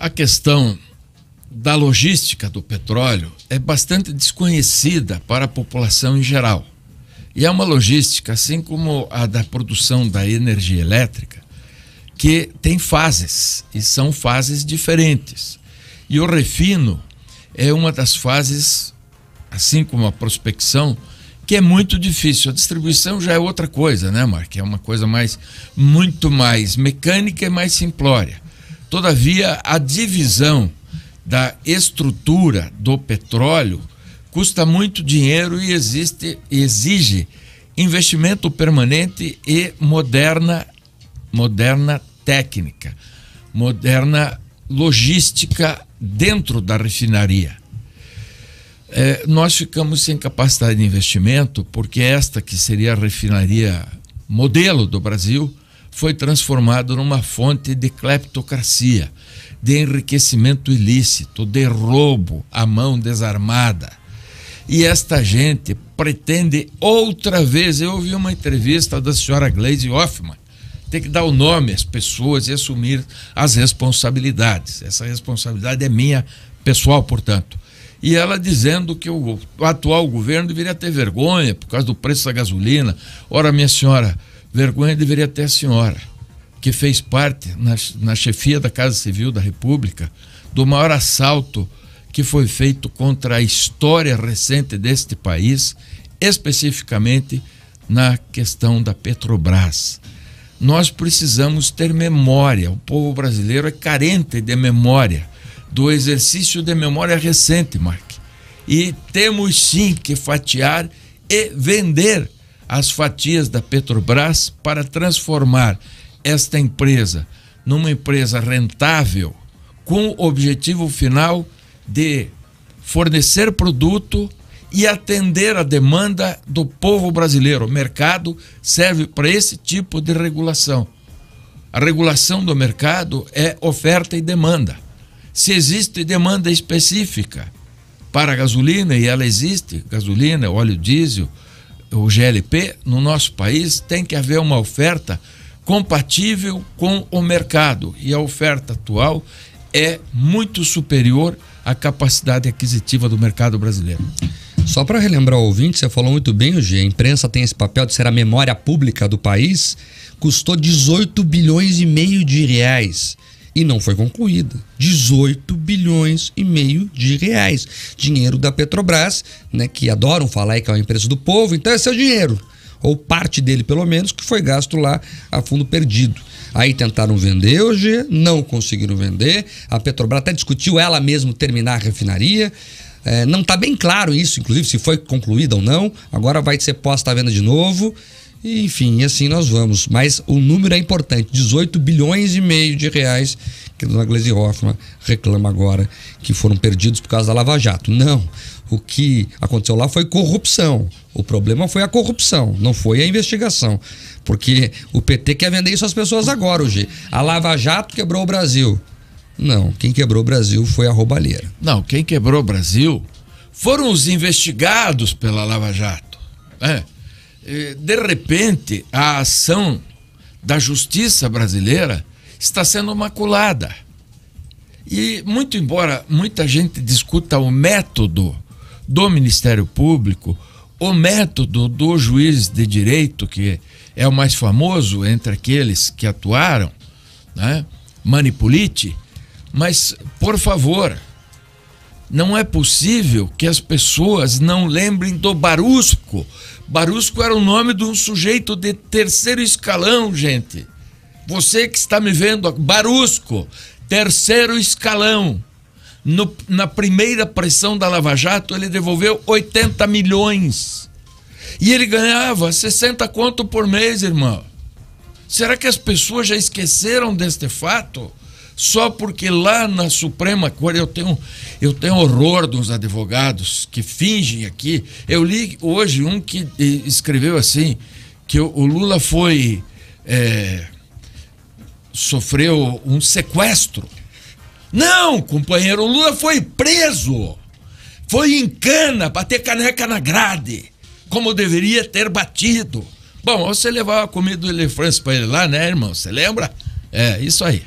A questão da logística do petróleo é bastante desconhecida para a população em geral. E é uma logística, assim como a da produção da energia elétrica, que tem fases e são fases diferentes. E o refino é uma das fases, assim como a prospecção, que é muito difícil. A distribuição já é outra coisa, né, Mark? É uma coisa mais muito mais mecânica e mais simplória. Todavia, a divisão da estrutura do petróleo custa muito dinheiro e existe, exige investimento permanente e moderna, moderna técnica, moderna logística dentro da refinaria. É, nós ficamos sem capacidade de investimento porque esta que seria a refinaria modelo do Brasil foi transformada numa fonte de cleptocracia de enriquecimento ilícito, de roubo à mão desarmada. E esta gente pretende outra vez. Eu ouvi uma entrevista da senhora Gleisi Hoffmann. Tem que dar o nome às pessoas e assumir as responsabilidades. Essa responsabilidade é minha pessoal, portanto. E ela dizendo que o atual governo deveria ter vergonha por causa do preço da gasolina. Ora, minha senhora, vergonha deveria ter a senhora que fez parte na, na chefia da Casa Civil da República do maior assalto que foi feito contra a história recente deste país, especificamente na questão da Petrobras. Nós precisamos ter memória. O povo brasileiro é carente de memória, do exercício de memória recente, Mark. E temos sim que fatiar e vender as fatias da Petrobras para transformar esta empresa numa empresa rentável com o objetivo final de fornecer produto e atender a demanda do povo brasileiro. O mercado serve para esse tipo de regulação. A regulação do mercado é oferta e demanda. Se existe demanda específica para a gasolina, e ela existe, gasolina, óleo diesel, o GLP, no nosso país tem que haver uma oferta compatível com o mercado. E a oferta atual é muito superior à capacidade aquisitiva do mercado brasileiro. Só para relembrar o ouvinte, você falou muito bem, G, a imprensa tem esse papel de ser a memória pública do país, custou 18 bilhões e meio de reais e não foi concluída. 18 bilhões e meio de reais. Dinheiro da Petrobras, né, que adoram falar que é uma empresa do povo, então é seu dinheiro ou parte dele pelo menos, que foi gasto lá a fundo perdido. Aí tentaram vender hoje, não conseguiram vender. A Petrobras até discutiu ela mesma terminar a refinaria. É, não está bem claro isso, inclusive, se foi concluída ou não. Agora vai ser posta à venda de novo. E, enfim, assim nós vamos. Mas o número é importante: 18 bilhões e meio de reais que a dona Gleisi Hoffmann reclama agora que foram perdidos por causa da Lava Jato. Não. O que aconteceu lá foi corrupção. O problema foi a corrupção, não foi a investigação. Porque o PT quer vender isso às pessoas agora, hoje. A Lava Jato quebrou o Brasil. Não, quem quebrou o Brasil foi a roubalheira. Não, quem quebrou o Brasil foram os investigados pela Lava Jato. É. De repente, a ação da justiça brasileira está sendo maculada. E, muito embora muita gente discuta o método do Ministério Público, o método do juiz de direito, que é o mais famoso entre aqueles que atuaram, né? manipulite, mas, por favor, não é possível que as pessoas não lembrem do Barusco. Barusco era o nome de um sujeito de terceiro escalão, gente. Você que está me vendo, Barusco, terceiro escalão no, na primeira pressão da Lava Jato, ele devolveu 80 milhões. E ele ganhava 60 conto por mês, irmão. Será que as pessoas já esqueceram deste fato? Só porque lá na Suprema Corte eu tenho, eu tenho horror dos advogados que fingem aqui. Eu li hoje um que escreveu assim: que o Lula foi. É, sofreu um sequestro não, companheiro, o Lula foi preso. Foi em cana, bater caneca na grade, como deveria ter batido. Bom, você levava a comida do elefante para ele lá, né, irmão? Você lembra? É, isso aí.